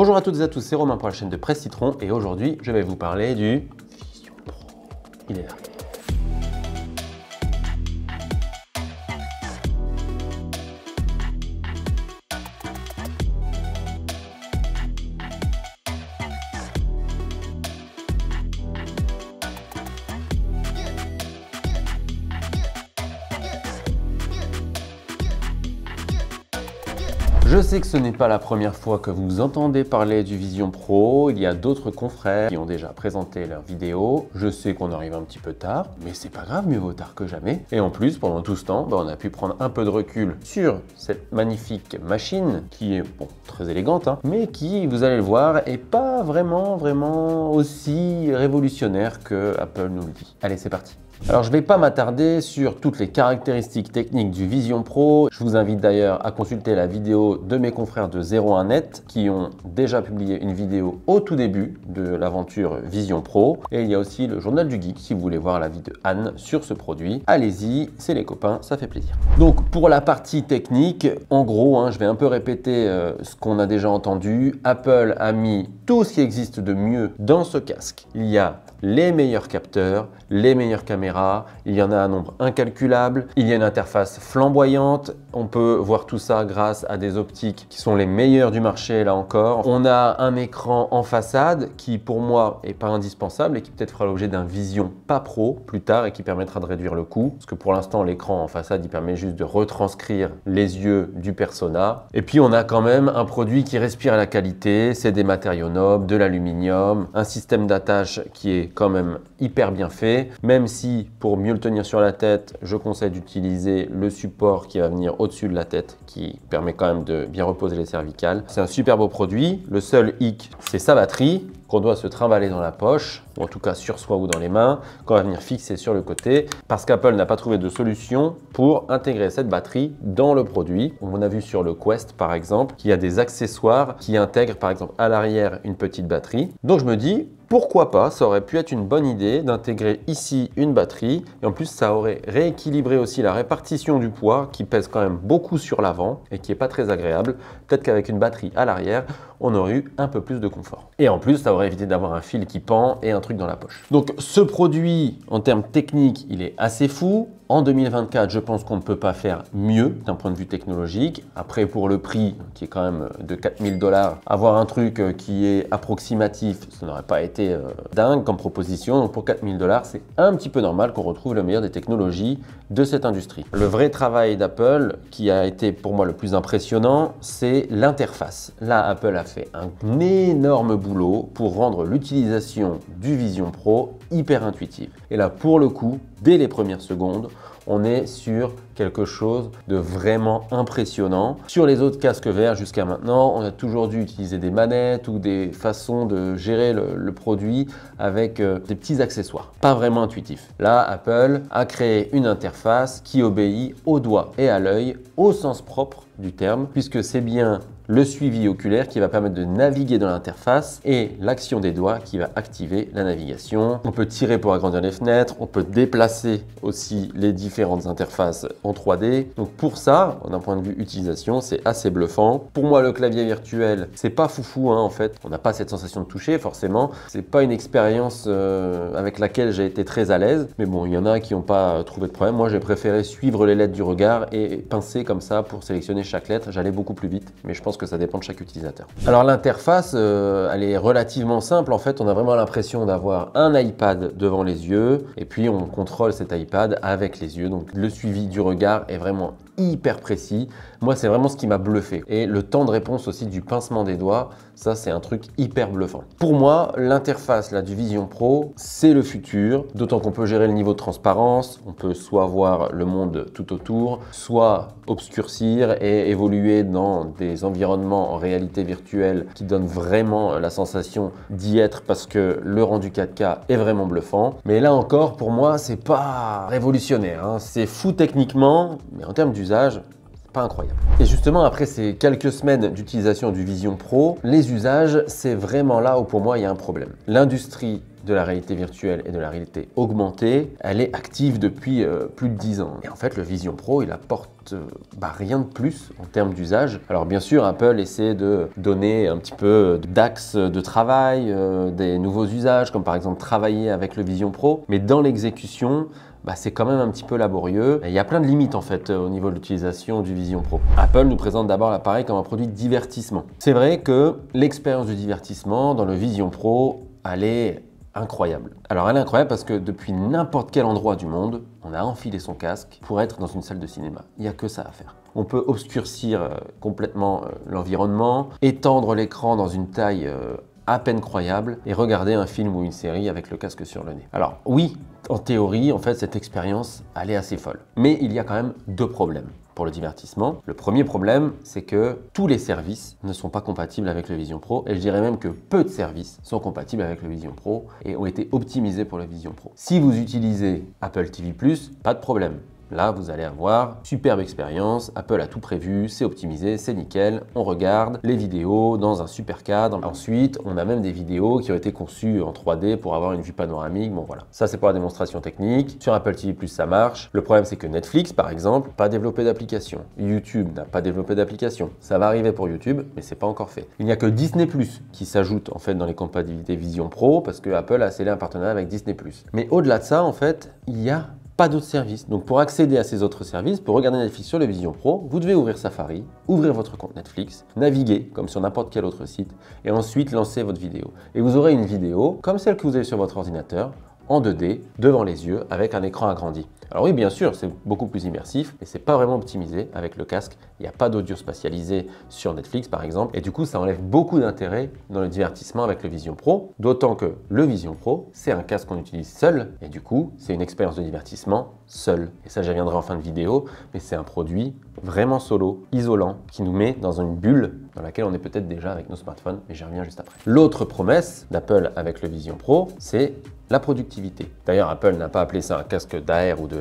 Bonjour à toutes et à tous, c'est Romain pour la chaîne de Presse Citron et aujourd'hui je vais vous parler du Vision Pro. Il. Sais que ce n'est pas la première fois que vous entendez parler du Vision Pro, il y a d'autres confrères qui ont déjà présenté leurs vidéos. Je sais qu'on arrive un petit peu tard, mais c'est pas grave, mieux vaut tard que jamais. Et en plus, pendant tout ce temps, bah, on a pu prendre un peu de recul sur cette magnifique machine qui est bon, très élégante, hein, mais qui, vous allez le voir, est pas vraiment, vraiment aussi révolutionnaire que Apple nous le dit. Allez, c'est parti. Alors je ne vais pas m'attarder sur toutes les caractéristiques techniques du Vision Pro. Je vous invite d'ailleurs à consulter la vidéo de mes confrères de 01net qui ont déjà publié une vidéo au tout début de l'aventure Vision Pro. Et il y a aussi le journal du geek si vous voulez voir la vie de Anne sur ce produit. Allez-y, c'est les copains, ça fait plaisir. Donc pour la partie technique, en gros, hein, je vais un peu répéter euh, ce qu'on a déjà entendu. Apple a mis tout ce qui existe de mieux dans ce casque. Il y a les meilleurs capteurs, les meilleures caméras, il y en a un nombre incalculable, il y a une interface flamboyante, on peut voir tout ça grâce à des optiques qui sont les meilleures du marché là encore. On a un écran en façade qui pour moi est pas indispensable et qui peut-être fera l'objet d'un vision pas pro plus tard et qui permettra de réduire le coût. Parce que pour l'instant l'écran en façade il permet juste de retranscrire les yeux du persona. Et puis on a quand même un produit qui respire la qualité, c'est des matériaux nobles, de l'aluminium, un système d'attache qui est quand même hyper bien fait, même si pour mieux le tenir sur la tête, je conseille d'utiliser le support qui va venir au-dessus de la tête, qui permet quand même de bien reposer les cervicales. C'est un super beau produit. Le seul hic, c'est sa batterie qu'on doit se trimballer dans la poche, en tout cas sur soi ou dans les mains, qu'on va venir fixer sur le côté, parce qu'Apple n'a pas trouvé de solution pour intégrer cette batterie dans le produit. On a vu sur le Quest par exemple qu'il y a des accessoires qui intègrent par exemple à l'arrière une petite batterie. Donc je me dis, pourquoi pas, ça aurait pu être une bonne idée d'intégrer ici une batterie et en plus ça aurait rééquilibré aussi la répartition du poids qui pèse quand même beaucoup sur l'avant et qui est pas très agréable. Peut-être qu'avec une batterie à l'arrière, on aurait eu un peu plus de confort. Et en plus, ça aurait évité d'avoir un fil qui pend et un truc dans la poche. Donc ce produit, en termes techniques, il est assez fou. En 2024, je pense qu'on ne peut pas faire mieux d'un point de vue technologique. Après, pour le prix, qui est quand même de 4000 dollars, avoir un truc euh, qui est approximatif, ça n'aurait pas été euh, dingue comme proposition. Donc pour 4000 dollars, c'est un petit peu normal qu'on retrouve le meilleur des technologies de cette industrie. Le vrai travail d'Apple, qui a été pour moi le plus impressionnant, c'est l'interface. Là, Apple a fait un énorme boulot pour rendre l'utilisation du Vision Pro hyper intuitive. Et là, pour le coup, dès les premières secondes, on est sur quelque chose de vraiment impressionnant. Sur les autres casques verts jusqu'à maintenant, on a toujours dû utiliser des manettes ou des façons de gérer le, produit avec euh, des petits accessoires. Pas vraiment intuitif. Là, Apple a créé une interface qui obéit au doigt et à l'œil au sens propre du terme, puisque c'est bien le suivi oculaire qui va permettre de naviguer dans l'interface et l'action des doigts qui va activer la navigation. On peut tirer pour agrandir les fenêtres, on peut déplacer aussi les différentes interfaces en 3D. Donc pour ça, d'un point de vue utilisation, c'est assez bluffant. Pour moi, le clavier virtuel, c'est pas foufou hein, en fait. On n'a pas cette sensation de toucher forcément. C'est pas une expérience euh, avec laquelle j'ai été très à l'aise. Mais bon, il y en a qui n'ont pas trouvé de problème. Moi, j'ai préféré suivre les lettres du regard et pincer comme ça pour sélectionner chaque lettre. J'allais beaucoup plus vite, mais je pense que ça dépend de chaque utilisateur. Alors l'interface, euh, elle est relativement simple. En fait, on a vraiment l'impression d'avoir un iPad devant les yeux et puis on contrôle cet iPad avec les yeux. Donc le suivi du regard est vraiment hyper précis. Moi, c'est vraiment ce qui m'a bluffé. Et le temps de réponse aussi du pincement des doigts, ça, c'est un truc hyper bluffant. Pour moi, l'interface du Vision Pro, c'est le futur, d'autant qu'on peut gérer le niveau de transparence, on peut soit voir le monde tout autour, soit obscurcir et évoluer dans des environnements en réalité virtuelle qui donnent vraiment la sensation d'y être parce que le rendu 4K est vraiment bluffant. Mais là encore, pour moi, c'est pas révolutionnaire. Hein. C'est fou techniquement, mais en termes d'usage, pas incroyable. Et justement, après ces quelques semaines d'utilisation du Vision Pro, les usages, c'est vraiment là où pour moi il y a un problème. L'industrie de la réalité virtuelle et de la réalité augmentée, elle est active depuis euh, plus de 10 ans. Et en fait, le Vision Pro, il apporte euh, bah, rien de plus en termes d'usage. Alors bien sûr, Apple essaie de donner un petit peu d'axes de travail, euh, des nouveaux usages, comme par exemple travailler avec le Vision Pro, mais dans l'exécution, bah, c'est quand même un petit peu laborieux. il y a plein de limites en fait au niveau de l'utilisation du Vision Pro. Apple nous présente d'abord l'appareil comme un produit de divertissement. C'est vrai que l'expérience du divertissement dans le Vision Pro, elle est incroyable. Alors elle est incroyable parce que depuis n'importe quel endroit du monde, on a enfilé son casque pour être dans une salle de cinéma. Il n'y a que ça à faire. On peut obscurcir euh, complètement euh, l'environnement, étendre l'écran dans une taille euh, à peine croyable et regarder un film ou une série avec le casque sur le nez. Alors oui, en théorie, en fait, cette expérience, elle est assez folle. Mais il y a quand même deux problèmes pour le divertissement. Le premier problème, c'est que tous les services ne sont pas compatibles avec le Vision Pro et je dirais même que peu de services sont compatibles avec le Vision Pro et ont été optimisés pour le Vision Pro. Si vous utilisez Apple TV+, pas de problème. Là, vous allez avoir superbe expérience, Apple a tout prévu, c'est optimisé, c'est nickel, on regarde les vidéos dans un super cadre. Ensuite, on a même des vidéos qui ont été conçues en 3D pour avoir une vue panoramique. Bon voilà, ça c'est pour la démonstration technique. Sur Apple TV+, ça marche. Le problème c'est que Netflix, par exemple, pas développé d'application. YouTube n'a pas développé d'application. Ça va arriver pour YouTube, mais c'est pas encore fait. Il n'y a que Disney+, qui s'ajoute en fait dans les compatibilités Vision Pro parce que Apple a scellé un partenariat avec Disney+. Mais au-delà de ça, en fait, il y a pas d'autres services. Donc pour accéder à ces autres services, pour regarder Netflix sur le Vision Pro, vous devez ouvrir Safari, ouvrir votre compte Netflix, naviguer comme sur n'importe quel autre site et ensuite lancer votre vidéo. Et vous aurez une vidéo comme celle que vous avez sur votre ordinateur en 2D devant les yeux avec un écran agrandi. Alors oui, bien sûr, c'est beaucoup plus immersif, mais c'est pas vraiment optimisé avec le casque. Il n'y a pas d'audio spatialisé sur Netflix, par exemple, et du coup, ça enlève beaucoup d'intérêt dans le divertissement avec le Vision Pro, d'autant que le Vision Pro, c'est un casque qu'on utilise seul, et du coup, c'est une expérience de divertissement seul. Et ça, j'y reviendrai en fin de vidéo, mais c'est un produit vraiment solo, isolant, qui nous met dans une bulle dans laquelle on est peut-être déjà avec nos smartphones, mais j'y reviens juste après. L'autre promesse d'Apple avec le Vision Pro, c'est la productivité. D'ailleurs, Apple n'a pas appelé ça un casque d'AR ou de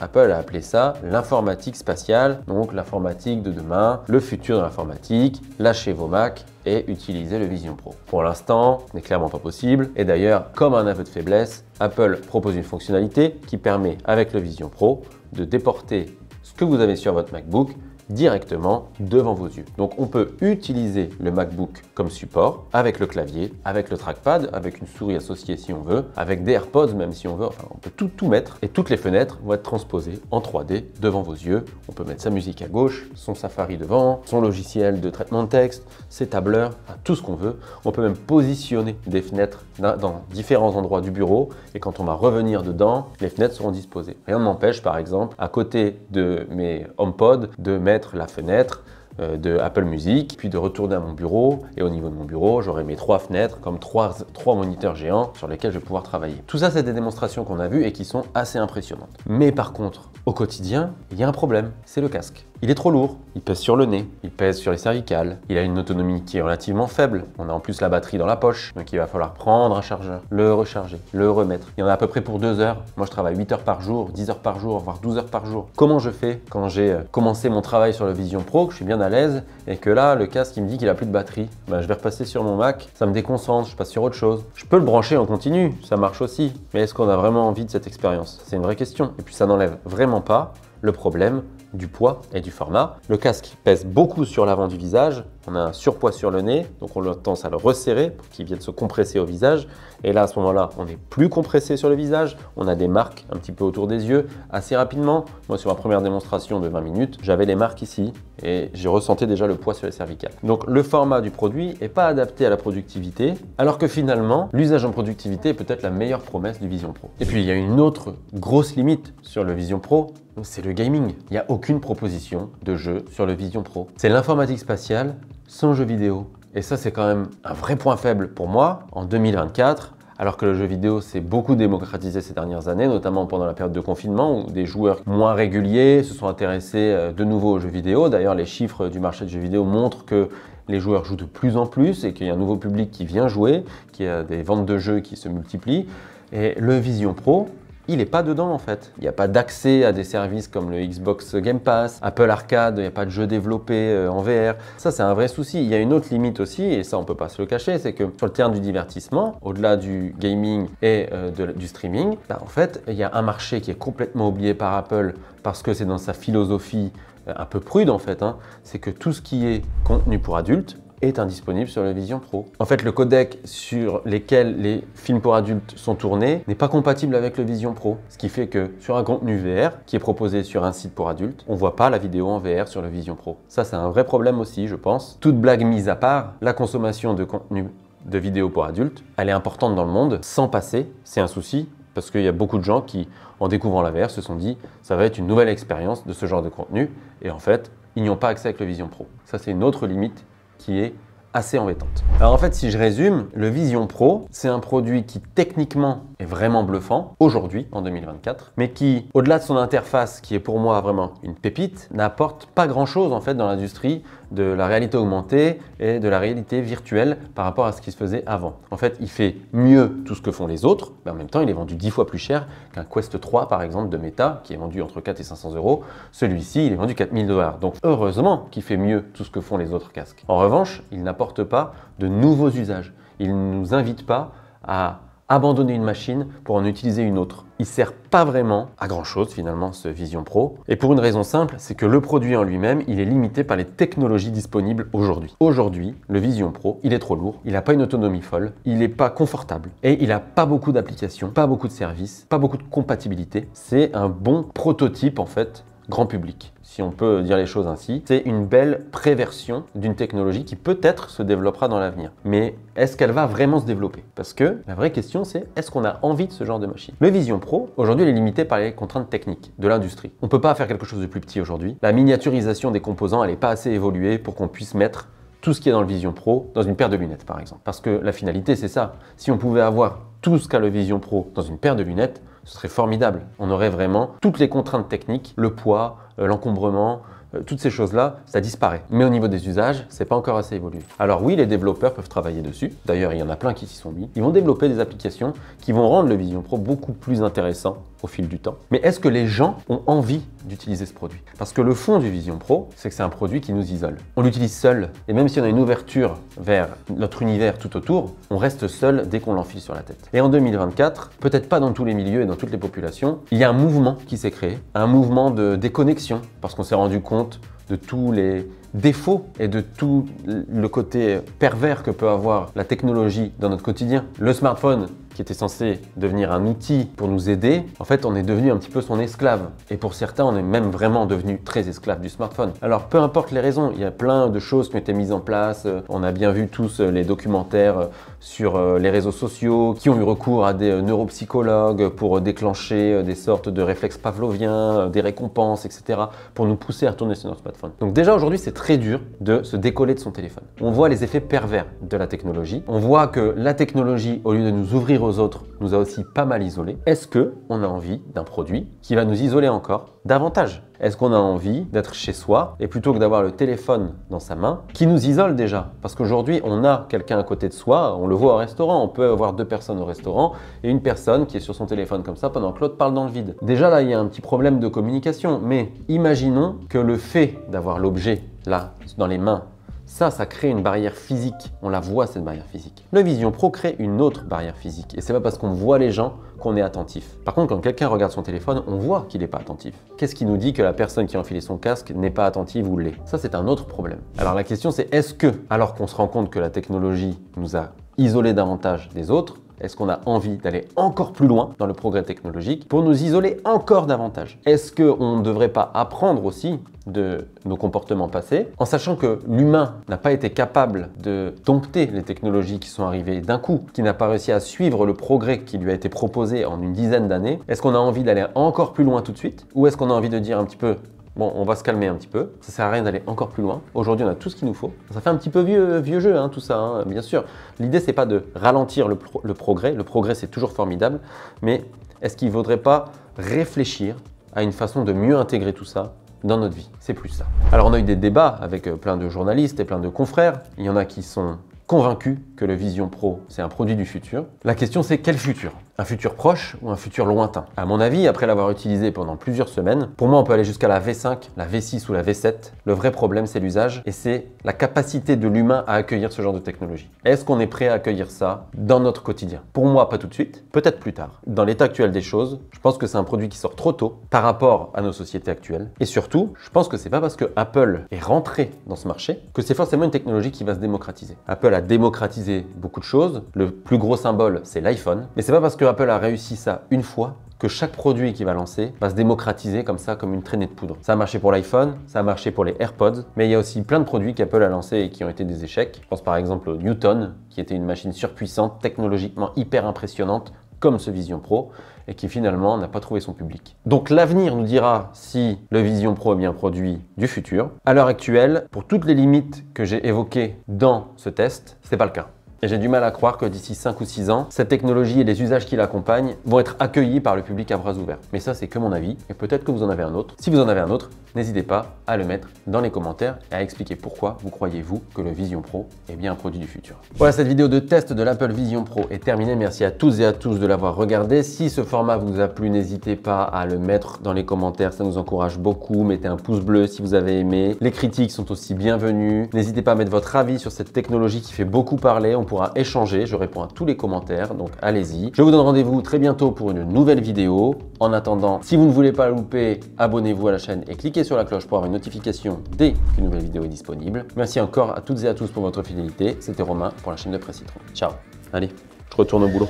Apple a appelé ça l'informatique spatiale, donc l'informatique de demain, le futur de l'informatique, lâchez vos Mac et utilisez le Vision Pro. Pour l'instant, ce n'est clairement pas possible, et d'ailleurs, comme un aveu de faiblesse, Apple propose une fonctionnalité qui permet, avec le Vision Pro, de déporter ce que vous avez sur votre MacBook directement devant vos yeux. Donc on peut utiliser le MacBook comme support avec le clavier, avec le trackpad, avec une souris associée si on veut, avec des AirPods même si on veut, enfin on peut tout, tout mettre et toutes les fenêtres vont être transposées en 3D devant vos yeux. On peut mettre sa musique à gauche, son Safari devant, son logiciel de traitement de texte, ses tableurs, tout ce qu'on veut. On peut même positionner des fenêtres dans différents endroits du bureau et quand on va revenir dedans, les fenêtres seront disposées. Rien ne m'empêche par exemple à côté de mes HomePod de mettre la fenêtre euh, de Apple Music, puis de retourner à mon bureau. Et au niveau de mon bureau, j'aurai mes trois fenêtres comme trois, trois moniteurs géants sur lesquels je vais pouvoir travailler. Tout ça, c'est des démonstrations qu'on a vues et qui sont assez impressionnantes. Mais par contre, au quotidien, il y a un problème, c'est le casque. Il est trop lourd, il pèse sur le nez, il pèse sur les cervicales, il a une autonomie qui est relativement faible, on a en plus la batterie dans la poche, donc il va falloir prendre un chargeur, le recharger, le remettre. Il y en a à peu près pour deux heures. Moi je travaille 8 heures par jour, 10 heures par jour, voire 12 heures par jour. Comment je fais quand j'ai euh, commencé mon travail sur le Vision Pro, que je suis bien à l'aise, et que là le casque me dit qu'il a plus de batterie? Ben, Je vais repasser sur mon Mac, ça me déconcentre, je passe sur autre chose. Je peux le brancher en continu, ça marche aussi, mais est-ce qu'on a vraiment envie de cette expérience? C'est une vraie question. Et puis ça n'enlève vraiment pas le problème du poids et du format. Le casque pèse beaucoup sur l'avant du visage, on a un surpoids sur le nez, donc on a tendance à le resserrer pour qu'il vienne se compresser au visage. Et là, à ce moment-là, on est plus compressé sur le visage, on a des marques un petit peu autour des yeux assez rapidement. Moi, sur ma première démonstration de 20 minutes, j'avais les marques ici et j'ai ressenti déjà le poids sur les cervicales. Donc le format du produit n'est pas adapté à la productivité, alors que finalement, l'usage en productivité est peut-être la meilleure promesse du Vision Pro. Et puis, il y a une autre grosse limite sur le Vision Pro, c'est le gaming. Il n'y a aucune proposition de jeu sur le Vision Pro. C'est l'informatique spatiale sans jeu vidéo. Et ça, c'est quand même un vrai point faible pour moi en 2024 alors que le jeu vidéo s'est beaucoup démocratisé ces dernières années, notamment pendant la période de confinement où des joueurs moins réguliers se sont intéressés euh, de nouveau aux jeux vidéo. D'ailleurs, les chiffres du marché de jeux vidéo montrent que les joueurs jouent de plus en plus et qu'il y a un nouveau public qui vient jouer, qu'il y a des ventes de jeux qui se multiplient. Et le Vision Pro, il n'est pas dedans en fait. Il n'y a pas d'accès à des services comme le Xbox Game Pass, Apple Arcade, il n'y a pas de jeux développés euh, en VR. Ça, c'est un vrai souci. Il y a une autre limite aussi, et ça, on peut pas se le cacher, c'est que sur le terrain du divertissement, au-delà du gaming et euh, du streaming, bah, en fait, il y a un marché qui est complètement oublié par Apple parce que c'est dans sa philosophie euh, un peu prude en fait, hein. c'est que tout ce qui est contenu pour adultes, est indisponible sur le Vision Pro. En fait, le codec sur lequel les films pour adultes sont tournés n'est pas compatible avec le Vision Pro. Ce qui fait que sur un contenu VR qui est proposé sur un site pour adultes, on ne voit pas la vidéo en VR sur le Vision Pro. Ça, c'est un vrai problème aussi, je pense. Toute blague mise à part, la consommation de contenu de vidéos pour adultes, elle est importante dans le monde. Sans passer, c'est un souci parce qu'il y a beaucoup de gens qui, en découvrant la VR, se sont dit ça va être une nouvelle expérience de ce genre de contenu et en fait, ils n'y ont pas accès avec le Vision Pro. Ça, c'est une autre limite qui est assez embêtante. Alors en fait, si je résume, le Vision Pro, c'est un produit qui techniquement est vraiment bluffant aujourd'hui, en 2024, mais qui, au-delà de son interface, qui est pour moi vraiment une pépite, n'apporte pas grand-chose en fait dans l'industrie de la réalité augmentée et de la réalité virtuelle par rapport à ce qui se faisait avant. En fait, il fait mieux tout ce que font les autres, mais en même temps, il est vendu 10 fois plus cher qu'un Quest 3 par exemple de Meta, qui est vendu entre 4 et 500 euros. Celui-ci, il est vendu 4000 dollars. Donc heureusement qu'il fait mieux tout ce que font les autres casques. En revanche, il n'apporte pas de nouveaux usages. Il ne nous invite pas à abandonner une machine pour en utiliser une autre. Il sert pas vraiment à grand chose finalement ce Vision Pro. Et pour une raison simple, c'est que le produit en lui-même, il est limité par les technologies disponibles aujourd'hui. Aujourd'hui, le Vision Pro, il est trop lourd, il n'a pas une autonomie folle, il n'est pas confortable et il n'a pas beaucoup d'applications, pas beaucoup de services, pas beaucoup de compatibilité. C'est un bon prototype en fait grand public, si on peut dire les choses ainsi. C'est une belle préversion d'une technologie qui peut-être se développera dans l'avenir. Mais est-ce qu'elle va vraiment se développer? Parce que la vraie question c'est est-ce qu'on a envie de ce genre de machine? Le Vision Pro, aujourd'hui, est limité par les contraintes techniques de l'industrie. On ne peut pas faire quelque chose de plus petit aujourd'hui. La miniaturisation des composants, elle n'est pas assez évoluée pour qu'on puisse mettre tout ce qui est dans le Vision Pro dans une paire de lunettes par exemple. Parce que la finalité c'est ça. Si on pouvait avoir tout ce qu'a le Vision Pro dans une paire de lunettes, ce serait formidable. On aurait vraiment toutes les contraintes techniques, le poids, euh, l'encombrement, euh, toutes ces choses-là, ça disparaît. Mais au niveau des usages, c'est pas encore assez évolué. Alors oui, les développeurs peuvent travailler dessus. D'ailleurs, il y en a plein qui s'y sont mis. Ils vont développer des applications qui vont rendre le Vision Pro beaucoup plus intéressant au fil du temps. Mais est-ce que les gens ont envie d'utiliser ce produit? Parce que le fond du Vision Pro, c'est que c'est un produit qui nous isole. On l'utilise seul, et même si on a une ouverture vers notre univers tout autour, on reste seul dès qu'on l'enfile sur la tête. Et en 2024, peut-être pas dans tous les milieux et dans toutes les populations, il y a un mouvement qui s'est créé, un mouvement de déconnexion, parce qu'on s'est rendu compte de tous les défauts et de tout le côté pervers que peut avoir la technologie dans notre quotidien. Le smartphone, qui était censé devenir un outil pour nous aider, en fait, on est devenu un petit peu son esclave. Et pour certains, on est même vraiment devenu très esclave du smartphone. Alors, peu importe les raisons, il y a plein de choses qui ont été mises en place. On a bien vu tous les documentaires sur euh, les réseaux sociaux qui ont eu recours à des neuropsychologues pour déclencher des sortes de réflexes pavloviens, des récompenses, etc., pour nous pousser à retourner sur notre smartphone. Donc déjà aujourd'hui, c'est très dur de se décoller de son téléphone. On voit les effets pervers de la technologie. On voit que la technologie, au lieu de nous ouvrir autres, nous a aussi pas mal isolés. Est-ce que on a envie d'un produit qui va nous isoler encore davantage? Est-ce qu'on a envie d'être chez soi et plutôt que d'avoir le téléphone dans sa main qui nous isole déjà? Parce qu'aujourd'hui, on a quelqu'un à côté de soi, on le voit au restaurant, on peut avoir deux personnes au restaurant et une personne qui est sur son téléphone comme ça pendant que l'autre parle dans le vide. Déjà là, il y a un petit problème de communication, mais imaginons que le fait d'avoir l'objet là, dans les mains, ça, ça crée une barrière physique. On la voit, cette barrière physique. Le Vision Pro crée une autre barrière physique. Et c'est pas parce qu'on voit les gens qu'on est attentif. Par contre, quand quelqu'un regarde son téléphone, on voit qu'il n'est pas attentif. Qu'est-ce qui nous dit que la personne qui a enfilé son casque n'est pas attentive ou l'est? Ça, c'est un autre problème. Alors la question, c'est est-ce que, alors qu'on se rend compte que la technologie nous a isolés davantage des autres, est-ce qu'on a envie d'aller encore plus loin dans le progrès technologique pour nous isoler encore davantage? Est-ce qu'on ne devrait pas apprendre aussi de nos comportements passés, en sachant que l'humain n'a pas été capable de dompter les technologies qui sont arrivées d'un coup, qui n'a pas réussi à suivre le progrès qui lui a été proposé en une dizaine d'années, est-ce qu'on a envie d'aller encore plus loin tout de suite? Ou est-ce qu'on a envie de dire un petit peu Bon, on va se calmer un petit peu. Ça sert à rien d'aller encore plus loin. Aujourd'hui, on a tout ce qu'il nous faut. Ça fait un petit peu vieux, vieux jeu, hein, tout ça. Hein, bien sûr, l'idée c'est pas de ralentir le, le progrès. Le progrès c'est toujours formidable, mais est-ce qu'il ne vaudrait pas réfléchir à une façon de mieux intégrer tout ça dans notre vie? C'est plus ça. Alors, on a eu des débats avec euh, plein de journalistes et plein de confrères. Il y en a qui sont convaincus que le Vision Pro, c'est un produit du futur. La question, c'est quel futur? Un futur proche ou un futur lointain? À mon avis, après l'avoir utilisé pendant plusieurs semaines, pour moi, on peut aller jusqu'à la V5, la V6 ou la V7. Le vrai problème, c'est l'usage et c'est la capacité de l'humain à accueillir ce genre de technologie. Est-ce qu'on est prêt à accueillir ça dans notre quotidien? Pour moi, pas tout de suite, peut-être plus tard. Dans l'état actuel des choses, je pense que c'est un produit qui sort trop tôt par rapport à nos sociétés actuelles. Et surtout, je pense que c'est pas parce que Apple est rentré dans ce marché que c'est forcément une technologie qui va se démocratiser. Apple a démocratisé beaucoup de choses. Le plus gros symbole, c'est l'iPhone. Mais c'est pas parce que Apple a réussi ça une fois que chaque produit qu'il va lancer va se démocratiser comme ça, comme une traînée de poudre. Ça a marché pour l'iPhone, ça a marché pour les AirPods, mais il y a aussi plein de produits qu'Apple a lancés et qui ont été des échecs. Je pense par exemple au Newton, qui était une machine surpuissante, technologiquement hyper impressionnante, comme ce Vision Pro, et qui finalement n'a pas trouvé son public. Donc l'avenir nous dira si le Vision Pro est bien produit du futur. À l'heure actuelle, pour toutes les limites que j'ai évoquées dans ce test, ce n'est pas le cas. Et j'ai du mal à croire que d'ici 5 ou 6 ans, cette technologie et les usages qui l'accompagnent vont être accueillis par le public à bras ouverts. Mais ça, c'est que mon avis, et peut-être que vous en avez un autre. Si vous en avez un autre, n'hésitez pas à le mettre dans les commentaires et à expliquer pourquoi vous croyez, vous, que le Vision Pro est bien un produit du futur. Voilà, cette vidéo de test de l'Apple Vision Pro est terminée. Merci à tous et à tous de l'avoir regardé. Si ce format vous a plu, n'hésitez pas à le mettre dans les commentaires, ça nous encourage beaucoup. Mettez un pouce bleu si vous avez aimé. Les critiques sont aussi bienvenues. N'hésitez pas à mettre votre avis sur cette technologie qui fait beaucoup parler pourra échanger. Je réponds à tous les commentaires, donc allez-y. Je vous donne rendez-vous très bientôt pour une nouvelle vidéo. En attendant, si vous ne voulez pas louper, abonnez-vous à la chaîne et cliquez sur la cloche pour avoir une notification dès qu'une nouvelle vidéo est disponible. Merci encore à toutes et à tous pour votre fidélité. C'était Romain pour la chaîne de Presse Ciao. Allez, je retourne au boulot.